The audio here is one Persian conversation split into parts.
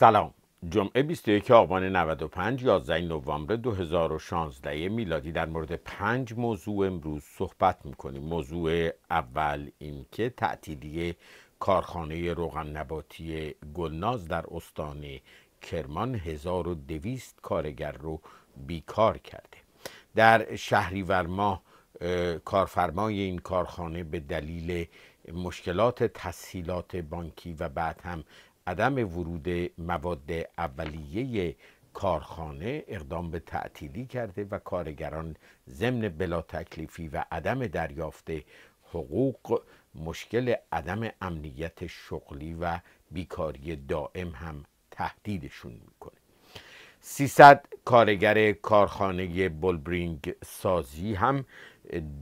سلام. جمعه 21 آبان 95 11 نوامبر 2016 میلادی در مورد پنج موضوع امروز صحبت می‌کنیم. موضوع اول این که تعطیلی کارخانه روغن نباتی گلناز در استان کرمان 1200 کارگر رو بیکار کرده. در شهریور ماه کارفرمای این کارخانه به دلیل مشکلات تسهیلات بانکی و بعد هم عدم ورود مواد اولیه کارخانه اقدام به تعطیلی کرده و کارگران ضمن بلا تکلیفی و عدم دریافت حقوق مشکل عدم امنیت شغلی و بیکاری دائم هم تهدیدشون می‌کنه. 300 کارگر کارخانه بولبرینگ سازی هم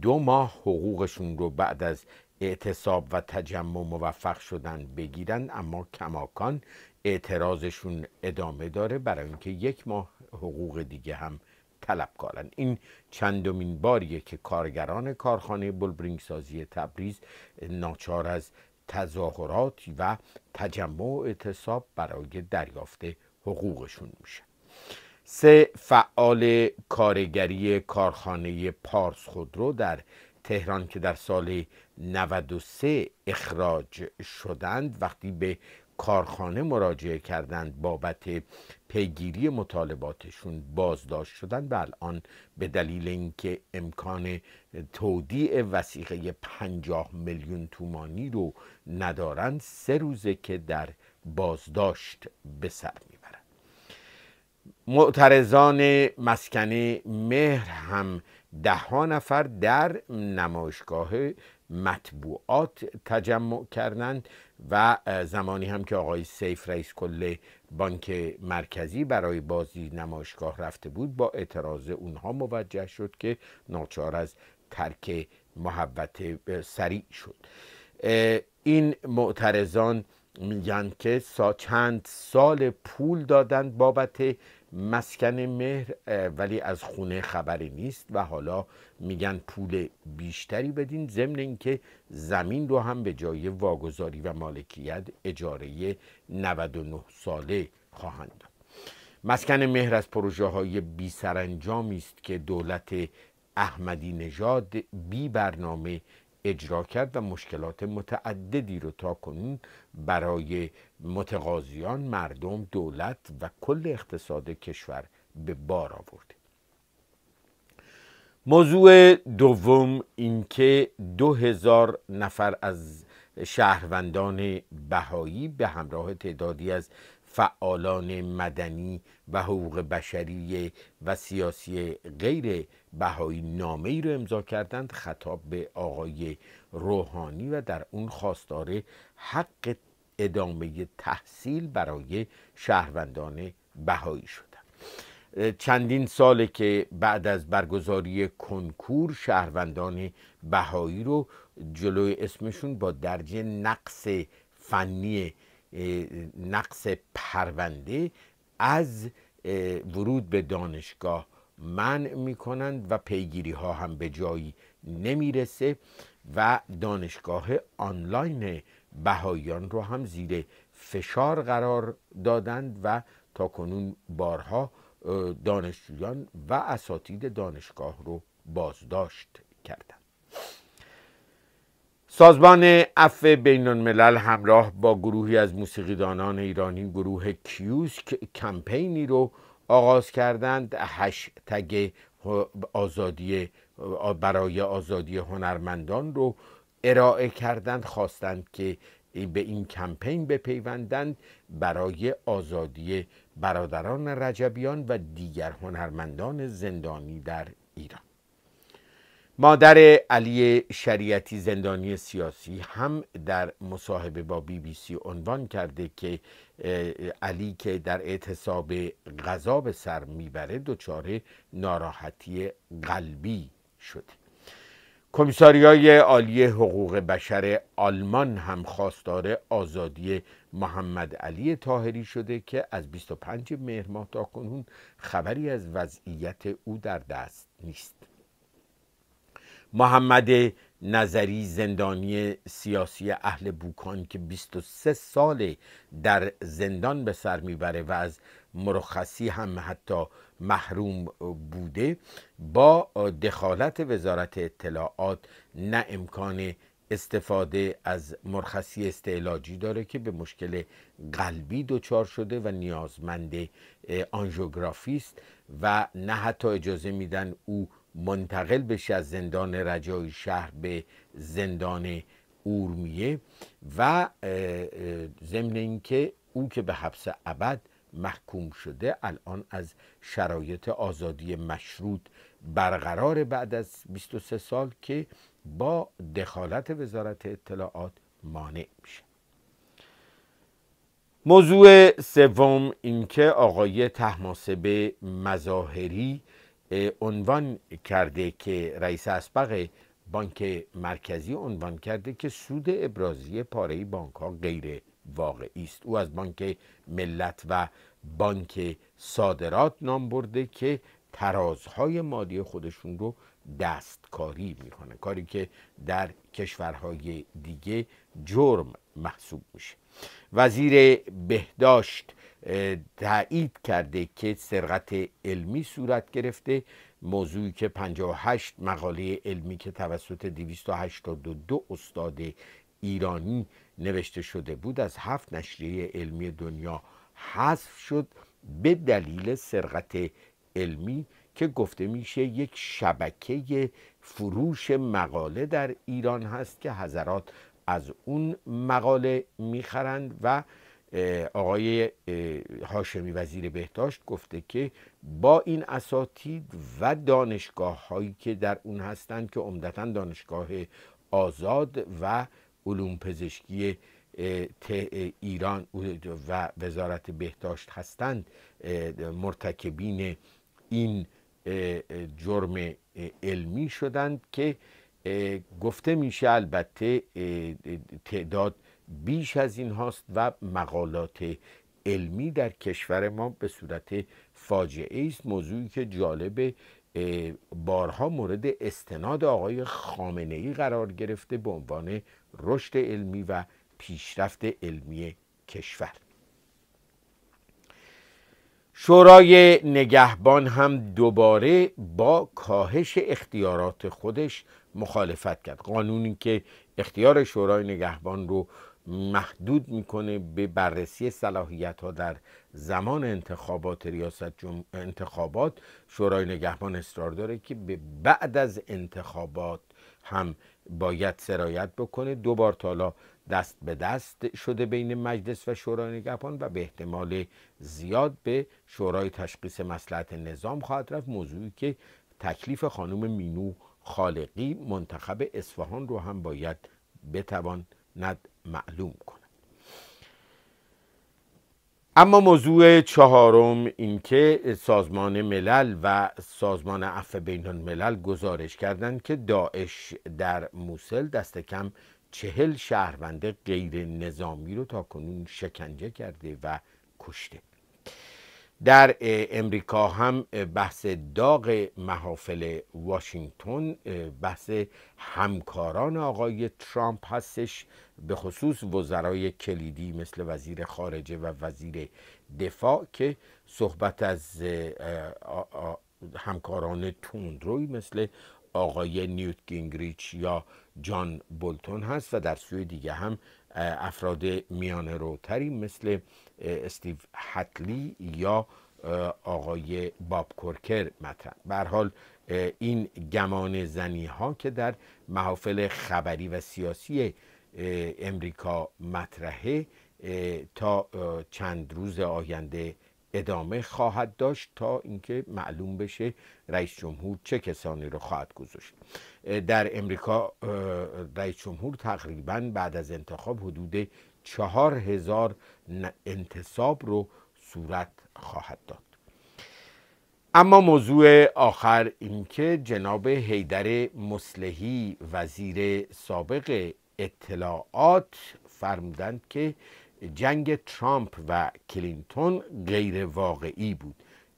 دو ماه حقوقشون رو بعد از اعتصاب و تجمع موفق شدن بگیرن اما کماکان اعتراضشون ادامه داره برای اینکه یک ماه حقوق دیگه هم طلب کارن. این چندمین باریه که کارگران کارخانه بلبرینگ سازی تبریز ناچار از تظاهرات و تجمع و اعتصاب برای دریافت حقوقشون میشه. سه فعال کارگری کارخانه پارس خودرو در تهران که در سال 93 اخراج شدند وقتی به کارخانه مراجعه کردند بابت پیگیری مطالباتشون بازداشت شدند و الان به دلیل اینکه امکان تودیع وسیقه 50 میلیون تومانی رو ندارند سه روزه که در بازداشت به سر می‌برند. معترضان مسکن مهر هم ده ها نفر در نمایشگاه مطبوعات تجمع کردند و زمانی هم که آقای سیف رئیس کل بانک مرکزی برای بازی نمایشگاه رفته بود با اعتراض اونها موجه شد که ناچار از ترک محبت سریع شد. این معترضان میگن که سا چند سال پول دادند بابت مسکن مهر ولی از خونه خبری نیست و حالا میگن پول بیشتری بدین ضمن اینکه زمین رو هم به جای واگذاری و مالکیت اجاره 99 ساله خواهند داد. مسکن مهر از پروژه های بی سرانجامی است که دولت احمدی نژاد بی برنامه اجرا کرد و مشکلات متعددی رو تا کنون برای متقاضیان مردم دولت و کل اقتصاد کشور به بار آورده موضوع دوم اینکه دو هزار نفر از شهروندان بهایی به همراه تعدادی از فعالان مدنی و حقوق بشری و سیاسی غیر بهایی نامه ای رو امضا کردند خطاب به آقای روحانی و در اون خواستار حق ادامه تحصیل برای شهروندان بهایی شدن. چندین ساله که بعد از برگزاری کنکور شهروندان بهایی رو جلوی اسمشون با درجه نقص فنی نقص پرونده از ورود به دانشگاه منع می‌کنند و پیگیری ها هم به جایی نمی‌رسه و دانشگاه آنلاین بهاییان رو هم زیر فشار قرار دادند و تا کنون بارها دانشجویان و اساتید دانشگاه رو بازداشت کردند. سازمان عفو بین الملل همراه با گروهی از موسیقیدانان ایرانی گروه کیوسک کمپینی رو آغاز کردند. هشتگ آزادی برای آزادی هنرمندان رو ارائه کردند. خواستند که به این کمپین بپیوندند برای آزادی برادران رجبیان و دیگر هنرمندان زندانی در ایران. مادر علی شریعتی زندانی سیاسی هم در مصاحبه با بی بی سی عنوان کرده که علی که در اعتصاب غذا به سر می‌بره دچار ناراحتی قلبی شده. کمیساریای عالی حقوق بشر آلمان هم خواستار آزادی محمد علی تاهری شده که از 25 مهر ماه تا کنون خبری از وضعیت او در دست نیست. محمد نظری زندانی سیاسی اهل بوکان که 23 سال در زندان به سر می‌بره و از مرخصی هم حتی محروم بوده با دخالت وزارت اطلاعات نه امکان استفاده از مرخصی استعلاجی داره که به مشکل قلبی دچار شده و نیازمند آنژیوگرافی است و نه حتی اجازه میدن او منتقل بشه از زندان رجای شهر به زندان اورمیه و ضمن اینکه او که به حبس ابد محکوم شده الان از شرایط آزادی مشروط برقرار بعد از 23 سال که با دخالت وزارت اطلاعات مانع میشه. موضوع سوم اینکه آقای تحماسب مظاهری عنوان کرده که رئیس اسبق بانک مرکزی عنوان کرده که سود ابرازی پاره بانک ها غیر واقعی است. او از بانک ملت و بانک صادرات نام برده که ترازهای مالی خودشون رو دستکاری می‌کنه کاری که در کشورهای دیگه جرم محسوب میشه. وزیر بهداشت تایید کرده که سرقت علمی صورت گرفته. موضوعی که 58 مقاله علمی که توسط 282 استاد ایرانی نوشته شده بود از هفت نشریه علمی دنیا حذف شد به دلیل سرقت علمی که گفته میشه یک شبکه فروش مقاله در ایران هست که حضرات از اون مقاله می‌خرند و آقای هاشمی وزیر بهداشت گفته که با این اساتید و دانشگاه هایی که در اون هستند که عمدتا دانشگاه آزاد و علوم پزشکی ایران و وزارت بهداشت هستند مرتکبین این جرم علمی شدند که گفته میشه البته تعداد بیش از این هاست و مقالات علمی در کشور ما به صورت فاجعه است. موضوعی که جالب بارها مورد استناد آقای خامنه ای قرار گرفته به عنوان رشد علمی و پیشرفت علمی کشور. شورای نگهبان هم دوباره با کاهش اختیارات خودش مخالفت کرد. قانونی که اختیار شورای نگهبان رو محدود می‌کنه به بررسی صلاحیت ها در زمان انتخابات ریاست انتخابات. شورای نگهبان اصرار داره که به بعد از انتخابات هم باید سرایت بکنه. دو بار تالا دست به دست شده بین مجلس و شورای نگهبان و به احتمال زیاد به شورای تشخیص مسلحت نظام خواهد رفت. موضوعی که تکلیف خانم مینو خالقی منتخب اصفهان رو هم باید بتواند معلوم کند. اما موضوع چهارم اینکه سازمان ملل و سازمان عفو بین الملل گزارش کردند که داعش در موسل دست کم چهل شهروند غیر نظامی رو تا کنون شکنجه کرده و کشته. در امریکا هم بحث داغ محافل واشنگتن بحث همکاران آقای ترامپ هستش به خصوص وزرای کلیدی مثل وزیر خارجه و وزیر دفاع که صحبت از همکاران تندروی مثل آقای نیوت گینگریچ یا جان بولتون هست و در سوی دیگه هم افراد میان روتری مثل استیو هتلی یا آقای باب کورکر مطرح. حال این گمان زنی ها که در محافل خبری و سیاسی امریکا مطرحه تا چند روز آینده ادامه خواهد داشت تا اینکه معلوم بشه رئیس جمهور چه کسانی رو خواهد گذاشت. در امریکا رئیس جمهور تقریبا بعد از انتخاب حدود چهار هزار انتصاب رو صورت خواهد داد. اما موضوع آخر اینکه جناب حیدر مسلحی وزیر سابق اطلاعات فرمودند که جنگ ترامپ و کلینتون غیر واقعی بود.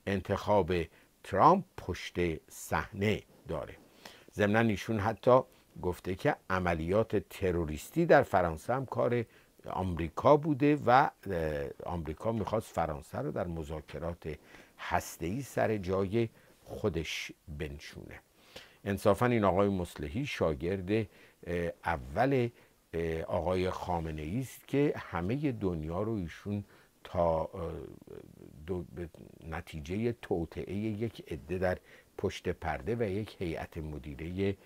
انتخاب ترامپ پشت صحنه داره. ضمنا ایشون حتی گفته که عملیات تروریستی در فرانسه هم کار آمریکا بوده و آمریکا می‌خواست فرانسه رو در مذاکرات هسته‌ای سر جای خودش بنشونه. انصافا این آقای مسلحی شاگرد اول آقای خامنه است که همه دنیا رو ایشون تا نتیجه توطعه یک عده در پشت پرده و یک هیئت مدیره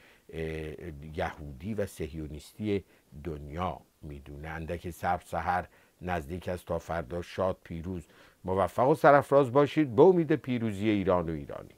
یهودی و سهیونیستی دنیا می‌دونه. اندک صبر سحر نزدیک است تا فردا شاد پیروز. موفق و سرفراز باشید. به امید پیروزی ایران و ایرانی.